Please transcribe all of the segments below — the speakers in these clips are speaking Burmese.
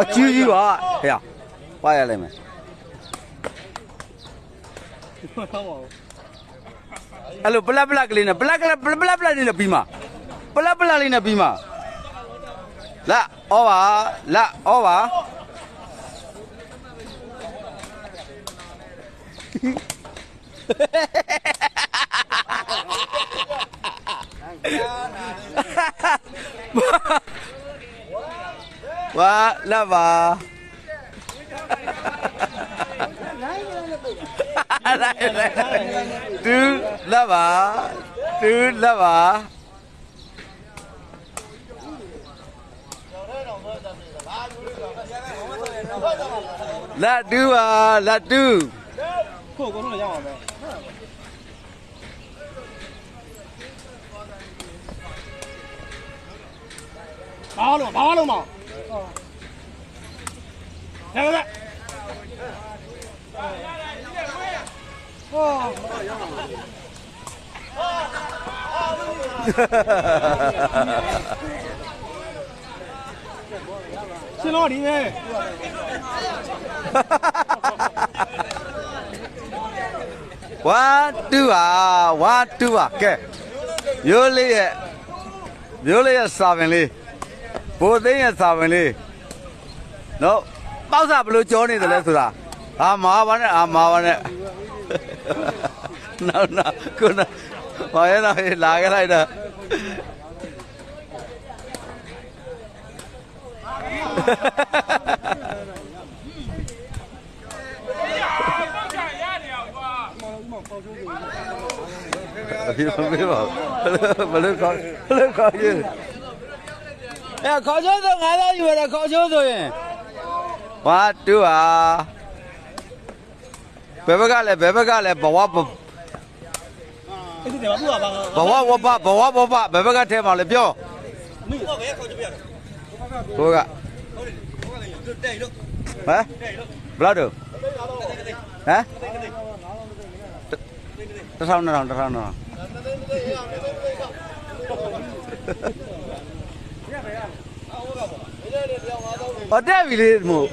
အကြီးကြီးပါဟဲ့ပါရလိုက်မယ်အဲ့လိုပလက်ပလက်ကလေးနဲ့ပလက်ကလေးပလက်ပလက်ပလက်လေးနဲ့ပြီးမှာပလက်ပလက်လေးနဲ့ပြီးမှာလာဩပါလာဩပါဝါ လာပါတူလာပါတူလာပါလာတူပါလာတူခုတ်ကုန်လို့ရအောင်ပဲဘာလို့ ဘာလို့မဟဲ့ကရှင်တော်ဒီပဲဝါတူပါဝါတူပါကဲရိုးလေးရဲ့ရိုးလေးရဲ့စာပင်လေး ဘိုးသိန်းရဲ့စာပင်လေးနော်ပေါက်စားဘယ်လိုကြောနေတယ်လဲဆိုတာအာမာပါနဲ့အာမာပါနဲ့နော်နော်ခုနဘာရနာလာခဲ့လိုက်တာဒီမမေးပါဘယ်လိုခေါ်ဘယ်လိုခေါ်ရင် အဲခေါ်ချိုးဆိုငါးသားယူရခေါ်ချိုးဆိုရင်ဝါတူဟာဘယ်ဘက်ကလဲဘယ်ဘက်ကလဲဘဝဘအဲ့ဒီမှာဘူးပါဘာဘဝဝပဘဝဝပဘယ်ဘက်ကထဲမှာလဲပြောမိတော့ပဲခေါ်ကြပြတယ်ကိုကတဲ့လို့ဟမ်ဘလောက်တော့ဟမ်တစ်ထောင်နှစ်ထောင်တစ်ထောင်နှစ်ထောင် ဟောတက်ပြီလေမို့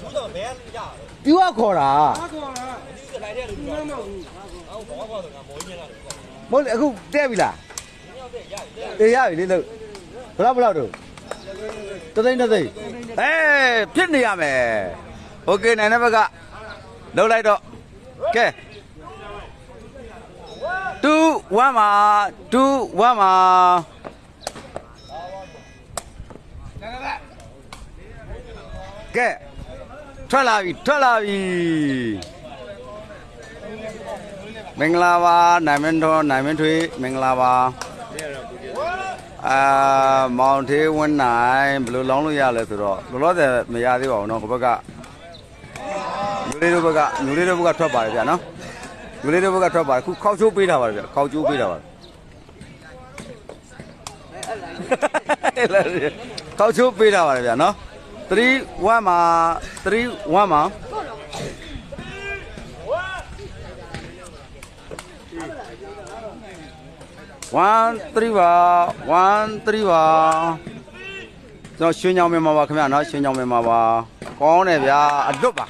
ဘူးတော့ဘယ်ရ ပြူကခေါ်တာ ဒီတိုင်းတဲ့လူကမဟုတ်ဘူးအော်ဘောကောတော့ငါမောကြီးနေတာ မဟုတ်လေအခုတက်ပြီလားအေးရပြီလေလို့ဘလောက်ဘလောက်တော့တသိန်းတသိန်းအေးဖြစ်နေရမယ်โอเคနိုင်တဲ့ဘက်ကလှုပ်လိုက်တော့ကဲ2 1မှာ2 1မှာ ကဲထွက်လာပြီထွက်လာပြီမင်္ဂလာပါနိုင်မင်းတော်နိုင်မင်းထွေးမင်္ဂလာပါအာမောင်သေးဝင်းနိုင်ဘယ်လိုလောင်းလို့ရလဲဆိုတော့လောလောဆယ်မရသေးပါဘူးเนาะကိုဘက်ကမျိုးလေးတို့ဘက်ကမျိုးလေးတို့ဘက်ကထွက်ပါတယ်ဗျာနော်မျိုးလေးတို့ဘက်ကထွက်ပါတယ်ခုခောက်ချိုးပေးတာပါတယ်ဗျာခောက်ချိုးပေးတာပါခောက်ချိုးပေးတာပါတယ်ဗျာနော် 3 1မှာ3 1မှာ1 3ပါ1 3ပါကျွန်တော်ရွှေညောင်မြန်မာပါခင်ဗျာနော်ရွှေညောင်မြန်မာပါကောင်းတယ်ဗျာအလွတ်ပါ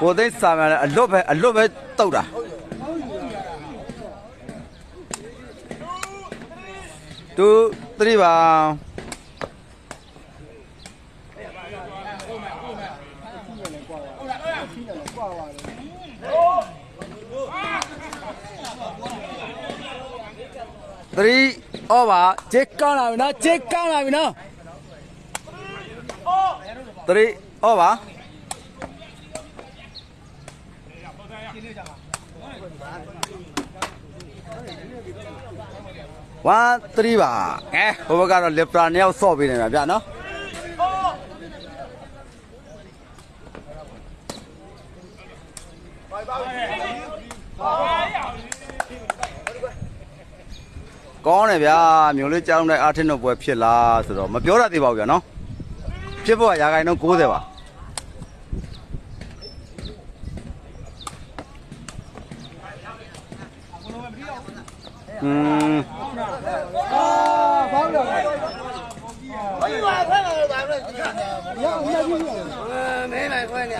ဘိုသိန်းစာမယ်အလွတ်ပဲအလွတ်ပဲတုတ်တာ2 3ပါ 3 over ဂျက်ကောင်းလာပြီနော်ဂျက်ကောင်းလာပြီနော်3 over 1 3ပါအဲဟိုဘက်ကတော့လစ်ပရာနှစ်ယောက်ဆော့ပေးနေတာဗျာနော် ကောင်းတယ်ဗျာမြို့လေးကြောင်းတဲ့အာထင်းတို့ပွဲဖြစ်လားဆိုတော့မပြောတတ်သေးပါဘူးဗျာနော်ဖြစ်ဖို့ကရာခိုင်နှုန်း90ပါอืมอ่าบ้าเหรอไม่ไหวแค่ไหนบ้าเลยยังไม่อยู่เออไม่ไหวแค่ไหน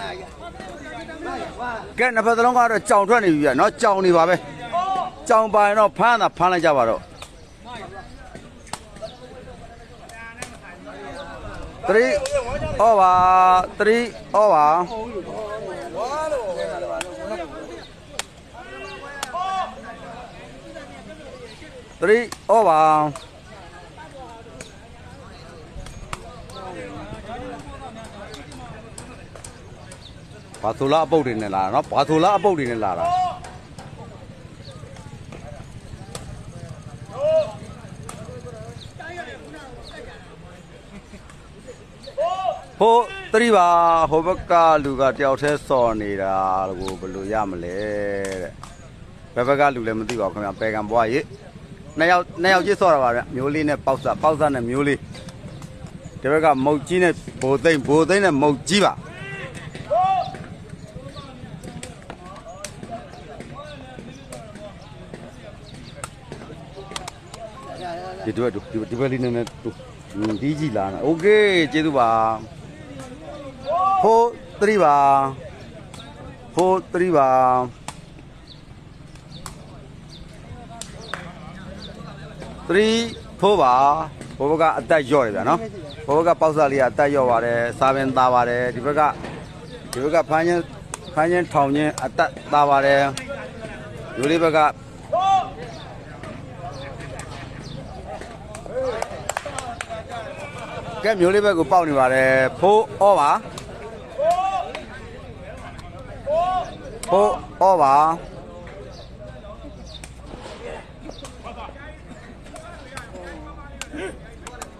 ကဲနှစ်ဖက်သလုံးကတော့ကြောင်ထွက်နေပြီဗျာเนาะကြောင်နေပါပဲကြောင်ပါရင်တော့ဖမ်းတာဖမ်းလိုက်ကြပါတော့ 3 over 3 over 3 over ဘာဆိုလာအပုတ်တွေနဲ့လာတာနော်ဘာဆိုလာအပုတ်တွေနဲ့လာတာ ဟိုသတိပါဟိုဘက်ကလူကတယောက်တည်းစော်နေတာကိုဘယ်လိုရမလဲတဲ့ဘယ်ဘက်ကလူလည်းမသိပါဘူးခင်ဗျာပေကံဘွားရေနှစ်ယောက်နှစ်ယောက်ကြီးစော်တာပါဗျမျိုးလေးနဲ့ပေါက်စားပေါက်စားနဲ့မျိုးလေးဒီဘက်ကမုတ်ကြီးနဲ့ဘိုသိမ့်ဘိုသိမ့်နဲ့မုတ်ကြီးပါ ဒီတော့ဒီဒီဘက်လေးနည်းနည်းတူဒီကြီးလာနာโอเคကျေးဇူးပါ ဖိုး3ပါဖိုး3ပါ3ဖိုးပါဘိုးဘကအတက်ရော့တယ်ဗျာနော်ဘိုးဘကပေါက်စားလေးကအတက်ရော့ပါတယ်စာပင်သားပါတယ်ဒီဘက်ကဒီဘက်ကဖမ်းချင်းဖမ်းချင်းထောင်ချင်းအတက်သားပါတယ်ဒီလေးဘက်ကကဲမျိုးလေးဘက်ကိုပေါက်နေပါတယ်ဖိုးဩပါ ဟုတ်ဩပါ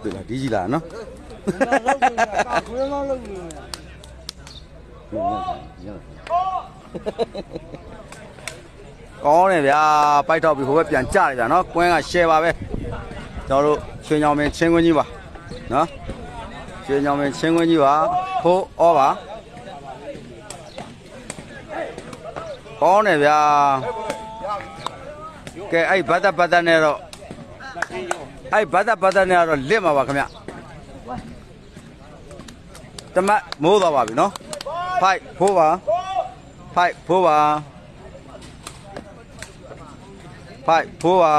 ဒီလာဒီကြီးလာနော်ခွေးလုံးလုံးနေကောင်းတယ်ဗျာပိုက်တော့ပြီဟိုဘက်ပြန်ကြတယ်ဗျာနော်ကွင်းကရှယ်ပါပဲကျွန်တော်တို့ရွှေညောင်ပင်ချင်းကွင်းကြီးပါနော်ရွှေညောင်ပင်ချင်းကွင်းကြီးပါဟိုးဩပါ ကောင်းတယ်ဗျာကဲအဲ့ဘတ်တဘတ်တနဲ့တော့အဲ့ဘတ်တဘတ်တနဲ့ကတော့လစ်မှာပါခင်ဗျတမတ်မိုးသွားပါပြီနော်ဖိုက်ဖိုးပါဖိုက်ဖိုးပါဖိုက်ဖိုးပါ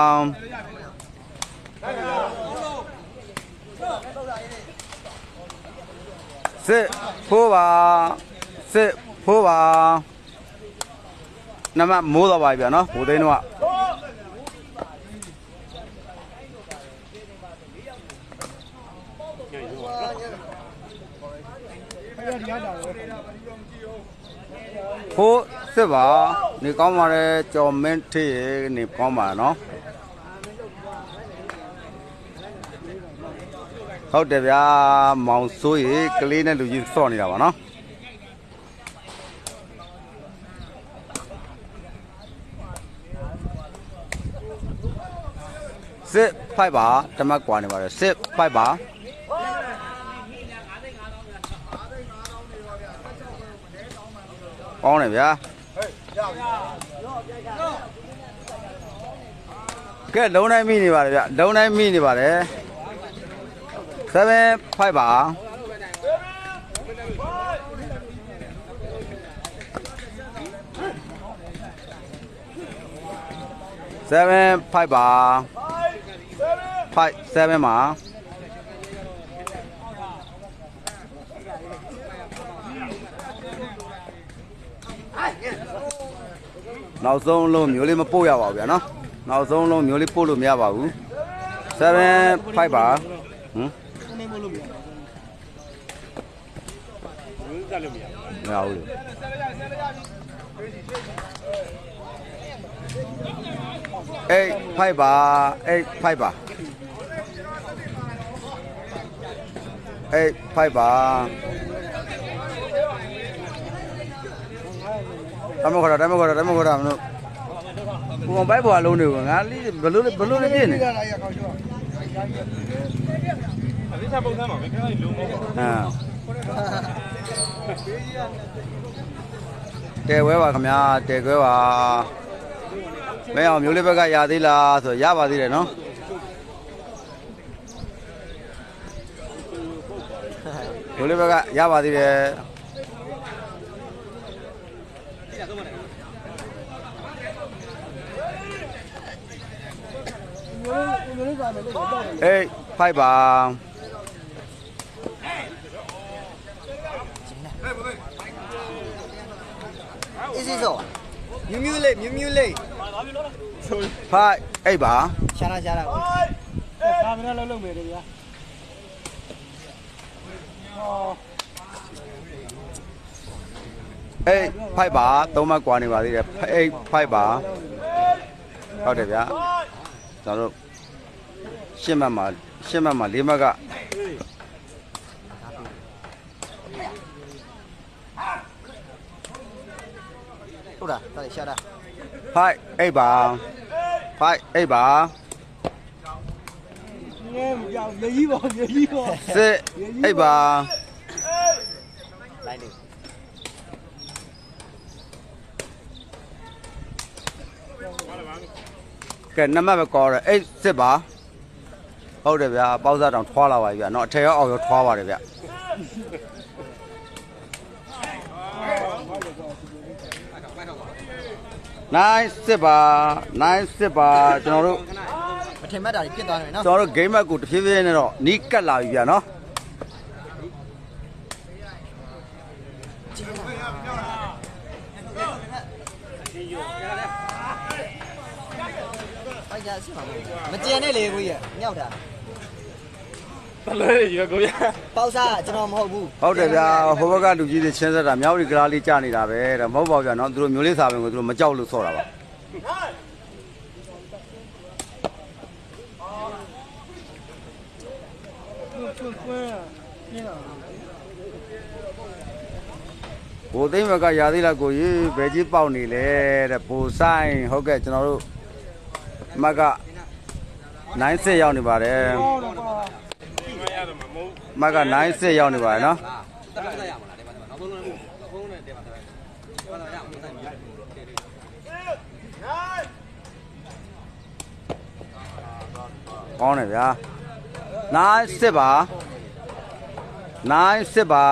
စစ်ဖိုးပါစစ်ဖိုးပါ နမမိုးတော့ပါပြီဗျာနော်ဘိုးသိန်းတော့ဖိုးစစ်ပါနေကောင်းပါလေကြော်မင်းထေးရေနေကောင်းပါနော်ဟုတ်တယ်ဗျာမောင်စိုးရေကလေးနဲ့လူကြီးစော့နေတာပါနော် စစ်ဖိုက်ပါတမတ်ကွာနေပါတယ်စစ်ဖိုက်ပါကောင်းတယ်ဗျာကဲလုံးတိုင်းမိနေပါတယ်ဗျလုံးတိုင်းမိနေပါတယ်7 5ပါ7 5ပါ 5 7ပါနောက်ဆုံးလုံးမျိုးလေးမပို့ရပါဘူးဗျာနော်နောက်ဆုံးလုံးမျိုးလေးပို့လို့မရပါဘူး7 5ပါဟမ်နေမလို့မရဘူးတက်လို့မရဘူးမရဘူးလေအေးဖိုက်ပါအေးဖိုက်ပါ 8 fiber တမခရတမခရတမခရမလို့ဘုံဘိုက်ပေါ်အလုံးတွေကငါလိဘလို့ဘလို့နေပြနေအလေးစားပုံစံမှာမင်းကလည်းလုံးမဟုတ်ဘူးဟာတဲဝဲပါခင်ဗျာတဲခွဲပါမဲအောင်မျိုးလေးဘက်ကရသေးလားဆိုရပါသေးတယ်နော် ရိုးလေးဘက်ကရပါသေးတယ်မျိုးမျိုးစားမယ်လို့တော့တယ်အေးဖိုက်ပါအေးစီစောမြူးမြူးလေးမြူးမြူးလေးဖိုက်အိတ်ပါရှာလာရှာလာဒါမင်းလည်းလုံးမယ်လေဗျာဟော အေးဖိုက်ပါသုံးမှတ်กว่าနေပါသေးတယ်အေးဖိုက်ပါဟုတ်တယ်ဗျာကျွန်တော်တို့ရှင်းမှတ်မှာရှင်းမှတ်မှာလေးမှတ်က ဟုတ်လားဒါရှာလာ ဖိုက်အိတ်ပါဖိုက်အိတ်ပါ ငဲမကြောက်ရေကြီးပေါ့ရေကြီးပေါ့ စစ်အိတ်ပါ လိုက်နေ ကဲနံပါတ်ပဲကောတယ်အိတ်စစ်ပါဟုတ်တယ်ဗျာပေါက်စားတောင်ထွားလာပါပြီဗျာเนาะအထက်ရောအောက်ရောထွားပါတယ်ဗျာ နိုင်စစ်ပါနိုင်စစ်ပါကျွန်တော်တို့ မထင်မှတ်တာတွေဖြစ်သွားတယ်နော်ကျွန်တော်တို့ game map ကိုတဖြည်းဖြည်းနဲ့တော့နီးကတ်လာပြီဗျာနော်ဖိုက်ကြစစ်ပါမကြံနဲ့လေကိုကြီးညောက်တာတလဲရေကိုရပေါက်စားကျွန်တော်မဟုတ်ဘူးဟုတ်တယ်ဗျာဟိုဘက်ကလူကြီးတွေချင်းဆက်တာမြောက်ရီကလားလေးကြာနေတာပဲတဲ့မဟုတ်ပါဘူးဗျာနော်သူတို့မျိုးလေးစာပင်ကိုသူတို့မကြောက်လို့ဆော့တာပါ ကွန်းကွန်းကွန်းပြင်းတာဘိုသိမ့်ဘက်ကရာသေးလားကိုကြီးဘယ်ကြီးပေါက်နေလဲတဲ့ဘိုဆိုင်ဟုတ်ကဲ့ကျွန်တော်တို့အမတ်က9စစ်ရောက်နေပါတယ်ဟောတော့ကွာအမတ်က9စစ်ရောက်နေပါတယ်နော်ကောင်းတယ်ဗျာ 9စစ်ပါ9စစ်ပါ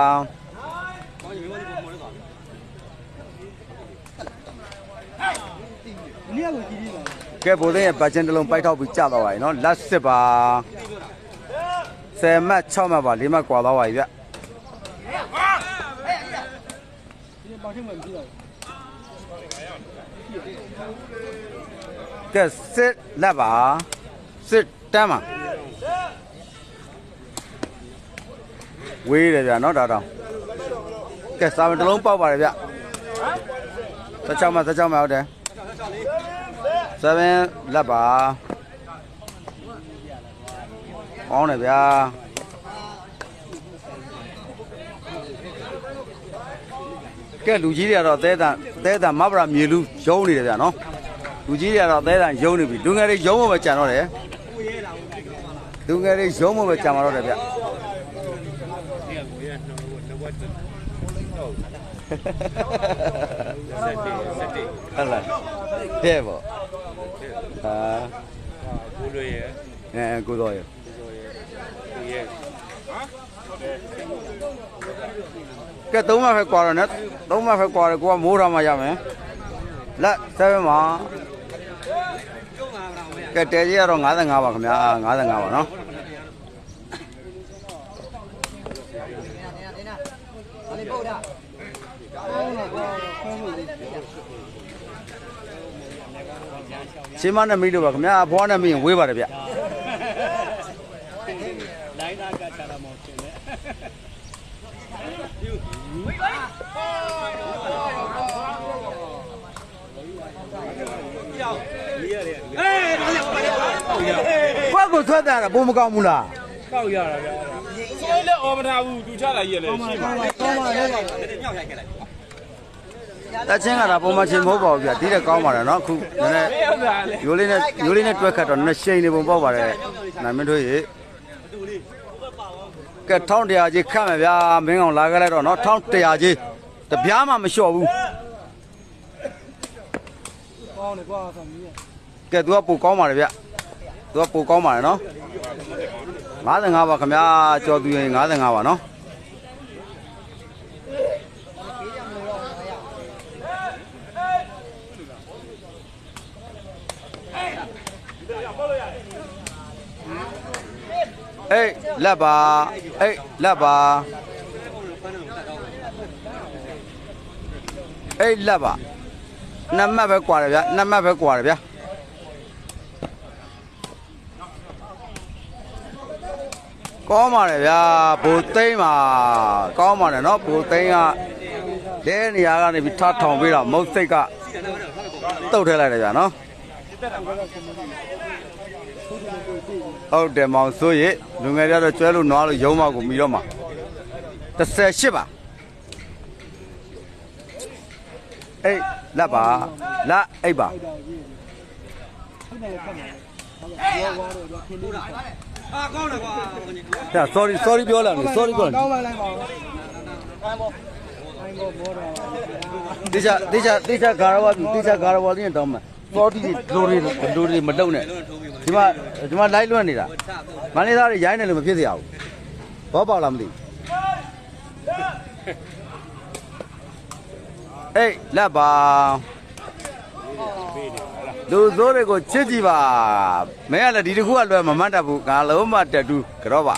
မနေ့ကကြီးကြီးပါကဲဘိုးသိန်းရဲ့ဘတ်ဂျင်တစ်လုံးပိုက်ထောက်ပြီးကြာသွားပါပြီနော်လက်စစ်ပါ10မှတ်6မှတ်ပါ4မှတ်ကွာသွားပါပြီဗျဒီပေါင်းချင်းမှမရှိတော့ကဲစစ်လက်ပါစစ်တမ်းပါ ဝေးတယ်ဗျနော်ဒါတော့ကဲစာမတစ်လုံးပေါက်ပါတယ်ဗျ16မှ16မှဟုတ်တယ်7လက်ပါကောင်းတယ်ဗျာကဲလူကြီးတွေကတော့အသေးတန်အသေးတန်မဗရာမြေလူရုံးနေတယ်ဗျနော်လူကြီးတွေကတော့အသေးတန်ရုံးနေပြီလူငယ်တွေရုံးဖို့ပဲကြံတော့တယ်လူငယ်တွေရုံးဖို့ပဲကြံมาတော့တယ်ဗျ ဟုတ်လားတဲ့ပေါ့အာကိုလွေရဲ့အဲကိုတော်ရကိုရဲ့ကဲသုံးမှပဲကွာတော့နော်သုံးမှပဲကွာတယ်ကိုကမိုးထားမှရမယ်လက်7မှာကဲတဲကြီးကတော့55ပါခင်ဗျာ55ပါနော်နေနာဘာလေးပို့တာ ရှင်းမနဲ့မိလို့ပါခင်ဗျာဘွားနဲ့မိရင်ဝေးပါတယ်ဗျလိုင်းသားကချလာမောင်းရှင်လေအေးဒါလည်းပေါ့ရဘွားကိုထွက်တာဘိုးမကောင်းဘူးလားကောက်ရတာဗျာဆိုလည်းအော်မထားဘူးသူချလာကြီးလည်းရှိပါကောင်းပါလေ တချင်းကတာပုံမှန်ချင်းမဟုတ်ပါဘူးဗျဒီတဲ့ကောင်းပါတယ်နော်အခုနည်းနည်းမေးရတာလေရိုးလေးနဲ့ရိုးလေးနဲ့တွက်ခတ်တော့နည်းရှိန်နေပုံပေါ့ပါတယ်နိုင်မင်းတို့ရေကဲ1100ကြီးခတ်မယ်ဗျာမင်းအောင်လာခဲ့လိုက်တော့နော်1100ကြီးတပြားမှမလျှော့ဘူးကောင်းတယ်ကွာဆံကြီးကဲ तू ကပိုကောင်းပါတယ်ဗျ तू ကပိုကောင်းပါတယ်နော်55ပါခင်ဗျာကြော်သူရင်55ပါနော် အေးလက်ပါအေးလက်ပါအေးလက်ပါနှစ်မှတ်ပဲกว่าတယ်ဗျာနှစ်မှတ်ပဲกว่าတယ်ဗျာကောင်းပါတယ်ဗျာဘူသိမ့်ပါကောင်းပါတယ်နော်ဘူသိမ့်ကတဲနေရာကနေပြီးထထောင်ပေးတော့မုတ်စိတ်ကတုတ်ထဲလိုက်တယ်ဗျာနော် ဟုတ်တယ်မောင်စိုးရလူငယ်တွေကတော့ကျွဲလို့နွားလို့ရုံးမောက်ကိုမီတော့မှာ18ပါအေးလက်ပါလက်အိပ်ပါအာကောင်းတယ်ကွာကိုကြီးဒါ sorry sorry ပြောလာတယ် sorry ပြောလာကောင်းပါလိုက်ပါဦးခိုင်းပေါ်ခိုင်းပေါ်ဘောတော့တေချာတေချာတေချာဂါရဝပြီတေချာဂါရဝလေးနဲ့တောင်းမှာ sorry လိုတွေလိုတွေမလုံနဲ့ဒီမှာဒီမှာ live လွှင့်နေတာမန္တလေးသားတွေရိုင်းတယ်လို့မဖြစ်စေရဘူးဘောပေါက်လားမသိအေးလက်ပါလူစိုးတွေကိုချစ်ကြည့်ပါမင်းကလည်းဒီတစ်ခုကလွယ်မမှတ်တတ်ဘူးငါလုံးမတက်တူကြောပါ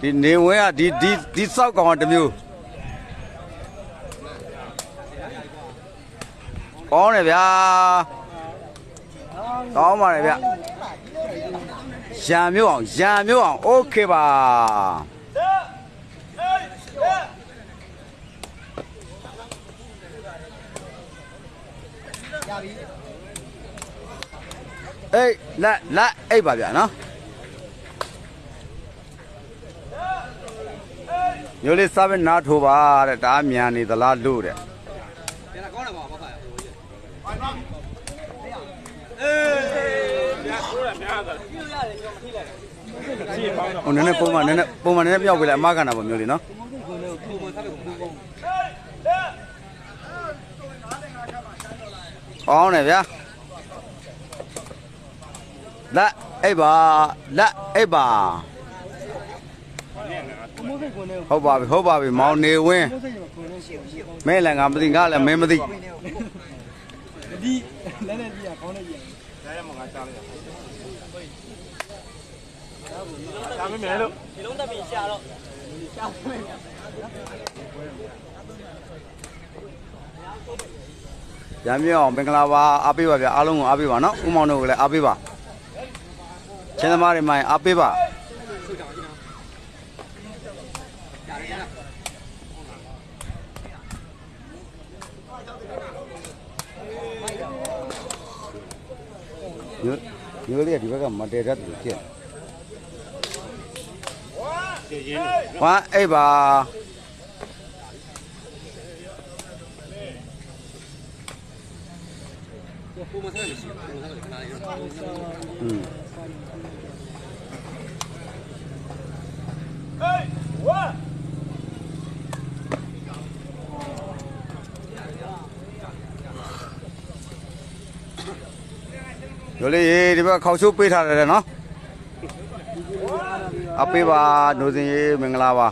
ဒီနေဝင်းကဒီဒီဒီစောက်ကောင်ကတစ်မျိုး ကောင်းတယ်ဗျာကောင်းပါတယ်ဗျရံမျိုးအောင်ရံမျိုးအောင်โอเคပါအေးလက်လက်အိပ်ပါဗျာနော်မျိုးလေးစားပဲနားထိုးပါတဲ့ဒါမြန်နေသလားလို့တဲ့ ဟိုနည်းနည်းပုံမှန်နည်းနည်းပုံမှန်နည်းနည်းပြောက်ပြလိုက်အမကန်တာပေါ့မျိုးလေးနော်ပုံမှန်စားတယ်ကိုကောင်းကောင်းတယ်ဗျာလက်အိပ်ပါလက်အိပ်ပါမိုးစိတ်ကိုနေဟုတ်ပါပြီဟုတ်ပါပြီမောင်နေဝင်းမိုးစိတ်ကိုနေရှိရှိမဲလည်းငါမသိငါလည်းမင်းမသိဒီလဲနေကြီးကောင်းနေကြီး ဒါမမယ်လို့ဒီလုံးတက်ပြီးရှာတော့ရှာမယ်ရမ်းမြောက်အောင်မင်္ဂလာပါအားပေးပါဗျာအားလုံးကိုအားပေးပါနော်ဥမောင်တို့ကိုလည်းအားပေးပါချင်းသမားတွေမှရင်အားပေးပါမျိုးမျိုးလေးကဒီဘက်ကမတည်တတ်တယ်ဖြစ်ဝါအိပ်ပါပုံမှန်စားတယ် ရှိပုံမှန်စားတယ်ခဏလေးတော့อืมရိုလေးရေဒီဘက်ခေါက်ချိုးပေးထားတယ်နော် အပေးပါနှိုးစင်ရေမင်္ဂလာပါ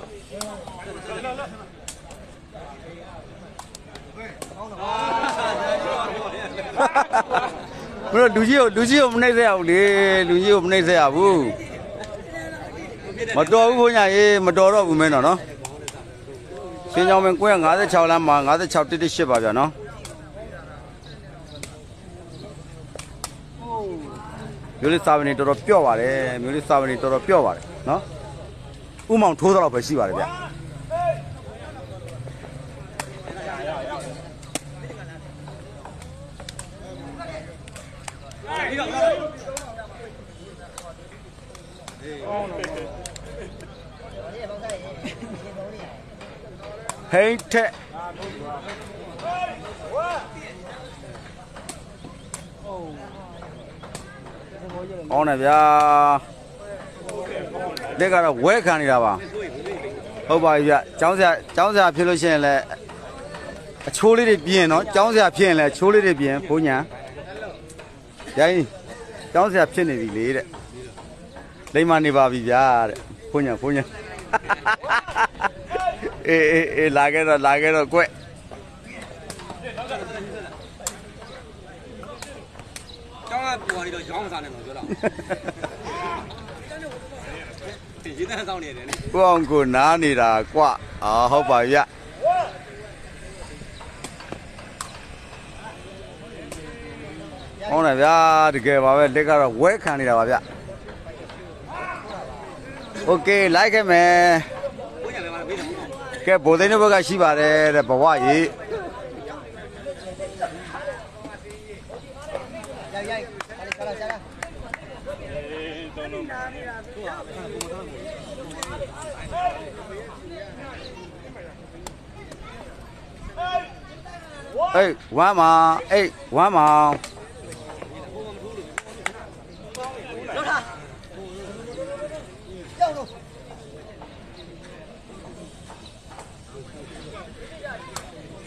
ဘယ်လိုလူကြီးကိုလူကြီးကိုမနှိမ့်ဆက်ရဘူးလေလူကြီးကိုမနှိမ့်ဆက်ရဘူးမတော်ဘူးဘုညာရေမတော်တော့ဘူးမင်းတော့နော်ရှင်ကြောင်မင်းကိုယ်56လမ်းမှာ56တစ်တစ်8ပါဗျာနော်မျိုးလေးစာပနေတော်တော်ပြော့ပါတယ်မျိုးလေးစာပနေတော်တော်ပြော့ပါတယ် နော်ဥမောင်ထိုးတော့ပဲရှိပါတယ်ဗျာဟိတ်ထက်အောင်းနေဗျာ လက်ကတော့ဝဲခံနေတာပါဟုတ်ပါပြီဗျကျောင်းဆရာကျောင်းဆရာဖြစ်လို့ရှိရင်လည်းအချိုးလေးတွေပြင်နော်ကျောင်းဆရာဖြစ်ရင်လည်းအချိုးလေးတွေပြင်ဘုညာရိုင်းကျောင်းဆရာဖြစ်နေပြီလေတဲ့လိမ္မာနေပါပြီဗျာတဲ့ဘုညာဘုညာအေးအေးအေးလာခဲ့တော့လာခဲ့တော့ကွက်ကျောင်းကကွာဒီတော့ရောင်းမစားနဲ့တော့ပြောတော့ ရေတန်းဆောင်နေတယ်လေ ကိုအောင်ကိုနားနေတာကွအာဟုတ်ပါဗျဟုတ်တယ်ဗျာတကယ်ပါပဲလက်ကတော့ဝဲခံနေတာပါဗျโอเคလိုက်ခဲ့မယ် ကိုညာလည်းမပေးတယ်ဘူး ကဲဗိုလ်သိန်းတို့ဘက်ကရှိပါတယ်တဲ့ဘဝကြီး ရိုက်ရိုက်ဆရာဆရာ အေးဝမ်းမောင်အေးဝမ်းမောင်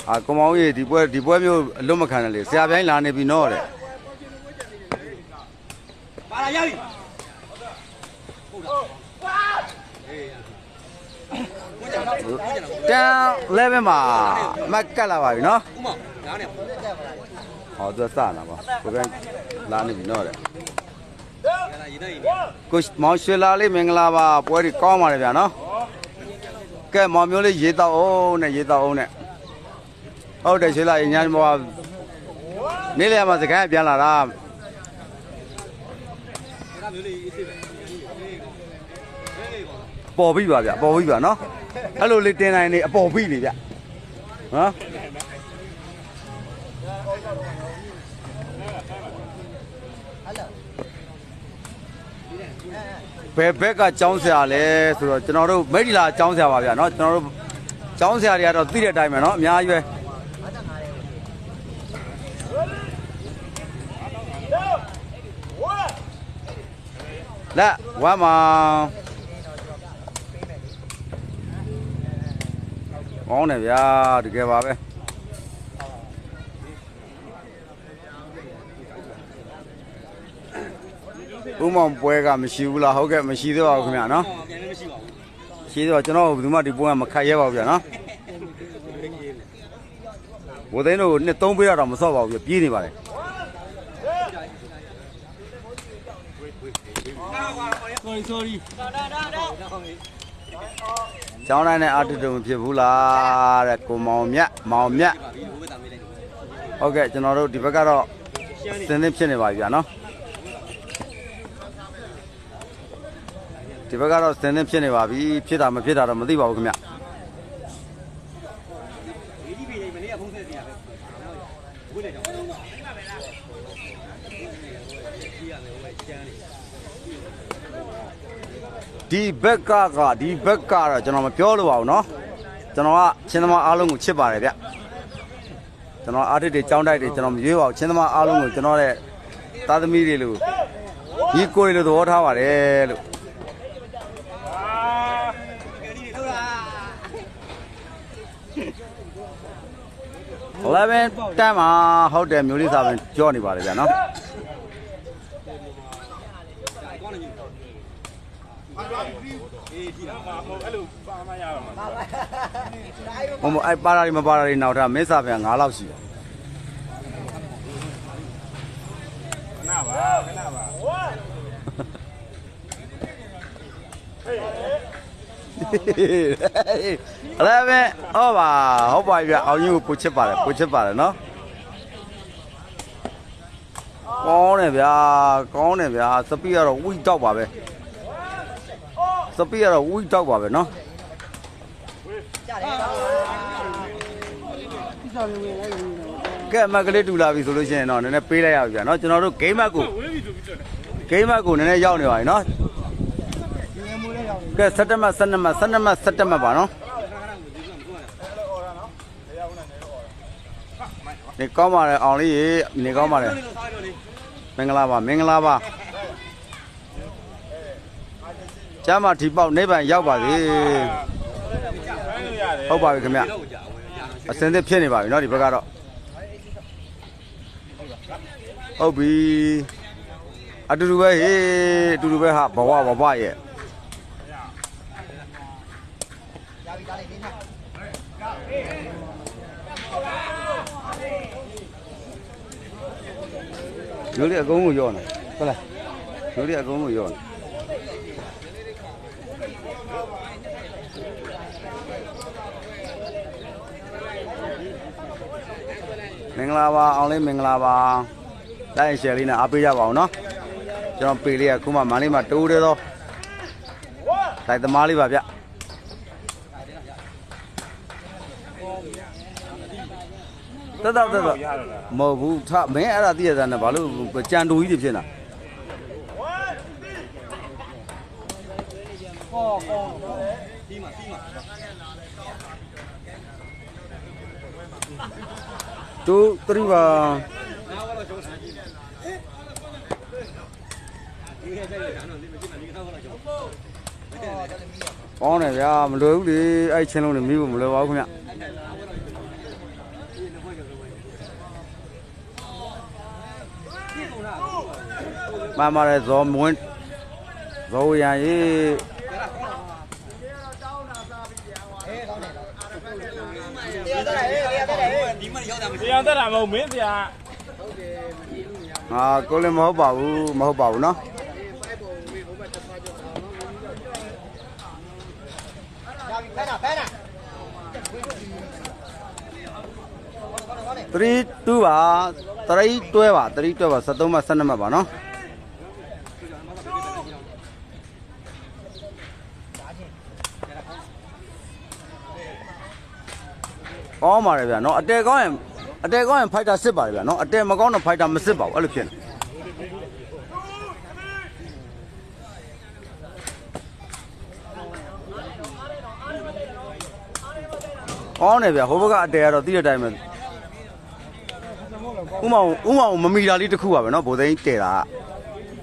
အာကောင်မောင်ကြီးဒီပွဲဒီပွဲမျိုးအလွတ်မခံနဲ့လေဆရာပြိုင်းလာနေပြီနော်တဲ့ပါလာရပြီ တန်11မှာအမတ်ကတ်လာပါပြီနော်ဥမနားနေဟောသူကစလာပါကိုပြန်လာနေပြီနော်တဲ့ရလာရေတန်းရေကိုမောင်ရွှေလာလေးမင်္ဂလာပါပွဲဒီကောင်းပါလေဗျာနော်ကဲမောင်မျိုးလေးရေတောက်အောင်နဲ့ရေတောက်အောင်နဲ့ဟုတ်တယ်ရွှေလာရင်ညာမောနေ့လည်မှာစကိုင်းပြန်လာတာဒါမျိုးလေးအေးစေးပဲပေါ်ပြီပါဗျပေါ်ပြီပါနော် အဲ့လိုလေးတင်နိုင်နေအပေါ်ပြီလေဗျနော် ဘယ်ဘက်ကကျောင်းဆရာလဲဆိုတော့ကျွန်တော်တို့မိတ်ဒီလာကျောင်းဆရာပါဗျာเนาะကျွန်တော်တို့ကျောင်းဆရာတွေကတော့သိတဲ့အတိုင်းပဲเนาะအများကြီးပဲလက်ဝမ်းမောင် ကောင်းတယ်ဗျာတကယ်ပါပဲဥမောင်ပွဲကမရှိဘူးလားဟုတ်ကဲ့မရှိသေးပါဘူးခင်ဗျာနော်ပြန်လည်းမရှိပါဘူးရှိသေးတော့ကျွန်တော်ဘယ်သူမှဒီပွဲကမခတ်ရဲပါဘူးဗျာနော်ဘိုးသိန်းတို့နှစ်သုံးပေးရတော့မစော့ပါဘူးပြပြေးနေပါလေ sorry sorry ကျောင်းတိုင်းနဲ့အာတူတူမဖြစ်ဘူးလားတဲ့ကိုမောင်မြတ်မောင်မြတ်ပါပြီဘိုးကတာမေးလိုက်ဟုတ်ကဲ့ကျွန်တော်တို့ဒီဘက်ကတော့စင်းသင်းဖြစ်နေပါပြီဗျာနော်ဒီဘက်ကတော့စင်းသင်းဖြစ်နေပါပြီဖြစ်တာမဖြစ်တာတော့မသိပါဘူးခင်ဗျ ဒီဒီပြေးမနေ့ကဖုန်းဆက်စီရပဲဘိုးလည်းကြောင်းဒီရမယ်ဟိုကျန်းနေ ဒီဘက်ကကဒီဘက်ကတော့ကျွန်တော်မပြောလို့ပါဘူးเนาะကျွန်တော်ကချင်းသမားအားလုံးကိုချစ်ပါတယ်ဗျကျွန်တော်အာတစ်တွေကြောင်းတိုက်တွေကျွန်တော်မရွေးပါဘူးချင်းသမားအားလုံးကိုကျွန်တော်ရဲ့သားသမီးတွေလို့ညီကိုတွေလို့သဘောထားပါတယ်လို့ ကယ်ဒီထုတ်လား 11တန်းမှာဟုတ်တယ်မျိုးလေးစာပင်ကြောနေပါတယ်ဗျာနော် မရတော့မှာဟိုမအဲ့ပါတာတွေမပါတာတွေနောက်ထားမင်းစာပင်9လောက်ရှိတယ်ခဏပါခဏပါ11ဟောပါဟုတ်ပါပြီဗျအောင်ကြီးကိုပူချစ်ပါတယ်ပူချစ်ပါတယ်နော်ကောင်းတယ်ဗျာကောင်းတယ်ဗျာစပီကတော့ဝီတောက်ပါပဲ စပီကတော့ဝီတောက်ပါပဲနော် ကဲအမတ်ကလေးတူလာပြီဆိုလို့ရှိရင်တော့နည်းနည်းပေးလိုက်ရပြီဗျာเนาะကျွန်တော်တို့ game map ကို ဝေးပြီဆိုပြီးတော့ game map ကိုနည်းနည်းရောက်နေပါပြီเนาะကဲ17မှတ်17မှတ်17မှတ်17မှတ်ပါเนาะနေကောင်းပါလေအောင်လေးရေနေကောင်းပါလေ လို့စားလို့လေ မင်္ဂလာပါမင်္ဂလာပါ ကျမ်းမာထီပေါက်နိဗ္ဗာန်ရောက်ပါစေ ခိုင်းလို့ရတယ် ဟုတ်ပါပြီခင်ဗျ တော့ကြာဝင်ကြာ အစင်းသစ်ဖြစ်နေပါပြီเนาะဒီဘက်ကတော့ဟုတ်ပြီအတူတူပဲဟေးအတူတူပဲဟာဘဝဘဝရဲ့ရိုးလေးအကုန်းကိုရောနေ ဟုတ်လားလူတွေအကုန်လုံးရောနေ မင်္ဂလာပါအောင်လေးမင်္ဂလာပါတိုက်ရှယ်လေးနဲ့အားပေးကြပါအောင်နော်ကျွန်တော်ပေလေးကခုမှမန္တလေးမှာတိုးတယ်တော့တိုက်သမားလေးပါဗျတက်တော့တက်တော့ရတော့လားမဟုတ်ဘူးထမင်းအဲ့ဒါသိရတဲ့နဲ့ဘာလို့ကြံတူကြီးတွေဖြစ်နေတာတူတ ရီပါကောင်းတယ်ဗျာမလွယ်ဘူးလေအဲ့ချင်းလုံးတွေမိဖို့မလွယ်ပါဘူးခင်ဗျမမရဲဇော်မွန်းဇော်ရံရေး တရားတက်တယ်တရားတက်တယ်ဒီမှာရောက် တရားသက်တာမဟုတ်မင်းဆရာငါကိုလည်းမဟုတ်ပါဘူးမဟုတ်ပါဘူးနော်3 2ပါ3တွဲပါ3တွဲပါ73မှ72မှပါနော်ကောင်းပါတယ်ဗျာနော်အတဲကောင်းရင် အတဲကောင်းရင်ဖိုက်တာစစ်ပါတယ်ဗျာနော်အတဲမကောင်းတော့ဖိုက်တာမစစ်ပါဘူးအဲ့လိုဖြစ်နေအောင်းနေဗျာဟိုဘက်ကအတဲကတော့တိတဲ့အတိုင်းပဲဥမ္မာဥမ္မာမမီတာလေးတစ်ခုပါပဲနော်ဗိုလ်သိန်းတဲတာ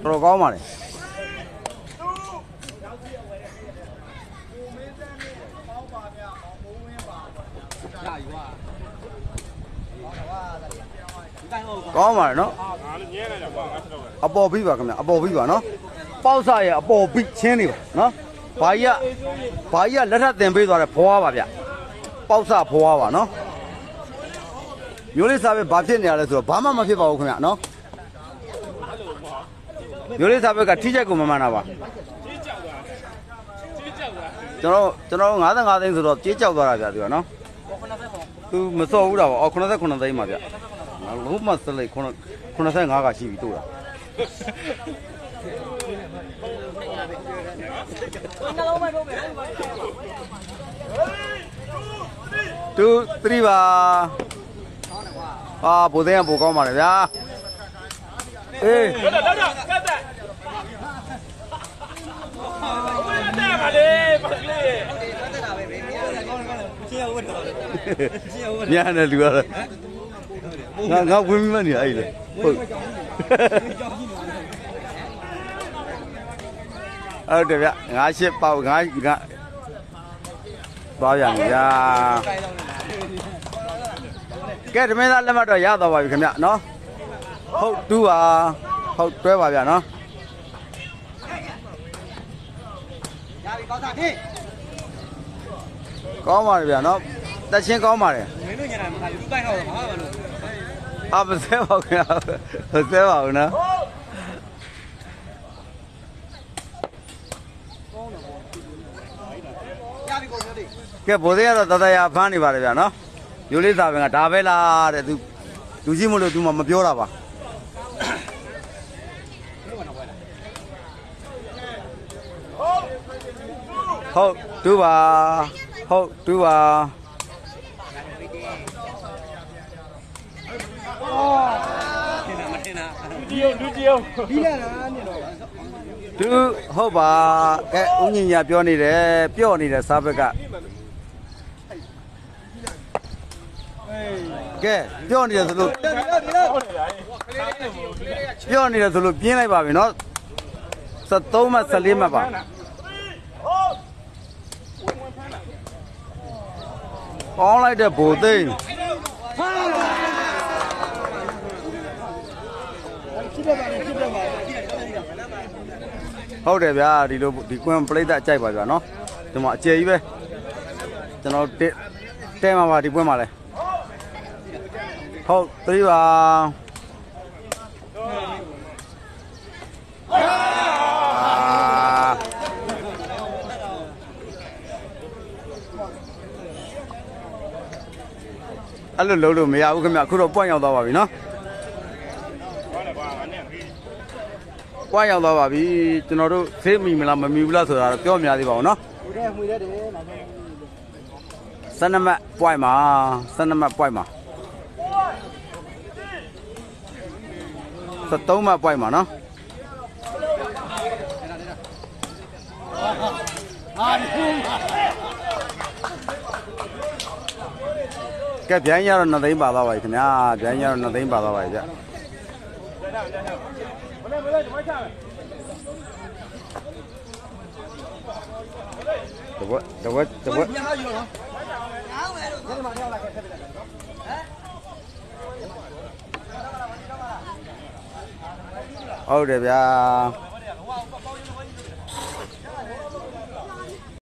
ကတော်တော်ကောင်းပါလေ ကောင်းပါရဲ့နော်အပေါ်ပြီးပါခင်ဗျအပေါ်ပြီးပါနော်ပေါက်ဆရဲ့အပေါ်ပြီးချင်းနေပါနော်ဘာကြီးကဘာကြီးကလက်ထပ်တင်ပေးသွားတဲ့ဘွားပါဗျပေါက်ဆဘွားပါနော်မျိုးလေးစားပဲဘာဖြစ်နေရလဲဆိုတော့ဘာမှမဖြစ်ပါဘူးခင်ဗျနော်မျိုးလေးစားပဲကထိချက်ကိုမမှန်တာပါကျွန်တော်ကျွန်တော်55သိန်းဆိုတော့ကြေးကြောက်သွားတာဗျာသူကနော်သူမစော့ဘူးတာပါအော်89သိန်းပါဗျာ ငါလုံးမစလိုက်85ကရှိပြီတို့တာ2 3ပါအာဘိုးသိန်းကပိုကောင်းပါလေဗျာအေးတက်တက်တက်တက်တက်ဘယ်တက်ပါလဲပါကလေးမြန်တယ်လူကတော့ ငါငါဝင်မိမနေအဲ့လေဟုတ်ဟုတ်တယ်ဗျငါရှစ်ပေါက်ငါငါသွားပြန်ပြီဗျာကဲဓမင်းသားလက်မှတ်တော့ရတော့ပါပြီခင်ဗျနော်ဟုတ်တူပါဟုတ်တွဲပါဗျာနော်ရပြီကောင်းတာဟင်းကောင်းပါလေဗျာနော်တက်ချင်းကောင်းပါတယ်မင်းတို့ညနေမှာလူပိုက်တော့မှာပါလို့ အာမစဲပါဘူးခင်ဗျာမစဲပါဘူးနော်ရပြီကိုမျိုးလေးကဲဗိုလ်သေးကတော့တတရာဖမ်းနေပါတယ်ဗျာနော်မျိုးလေးစာပင်ကဒါပဲလားတဲ့သူလူကြီးမလို့သူမှမပြောတာပါဟုတ်တူပါဟုတ်တူပါ ဒီယုံလူဒီယုံပြီးလာတာနေတော့တူဟုတ်ပါကဲဦးညင်ညာပြောနေတယ်ပြော့နေတဲ့စာဘက်ကကဲပြော့နေတယ်ဆိုလို့ဒီတော့ဒီတော့ဟုတ်တယ်ဗျာပြော့နေတယ်ဆိုလို့ပြင်းလိုက်ပါပြီနော်73မှ14မှပါပေါင်းလိုက်တဲ့ဘိုသိန်း တက်ပါတယ်ဖြစ်တက်ပါတယ်ဟုတ်တယ်ဗျာဒီလိုဒီကွင်းပလိတ်သက်ကြိုက်ပါဗျာနော်ဒီမှာအကျယ်ကြီးပဲကျွန်တော်တက်တဲမှာပါဒီကွင်းမှာလဲဟုတ်3ပါအဲ့လိုလုံးလို့မရဘူးခင်ဗျအခုတော့ပွင့်ရောက်သွားပါပြီနော် ပွန့်ရောက်သွားပါပြီကျွန်တော်တို့သိမိမလားမမိဘူးလားဆိုတာတော့ပြောမရသေးပါဘူးနော်ဟိုတဲ့မှွေတဲ့တယ်နောက်ဆုံး12မှတ်ပွိုင်မှာ12မှတ်ပွိုင်မှာ73မှတ်ပွိုင်မှာနော်ဟာဒီကဲဗျိုင်းရတော့2သိန်းပါသွားပါပြီခင်ဗျာဗျိုင်းရတော့2သိန်းပါသွားပါပြီဗျ မလဲမလဲဒီမှာချမယ်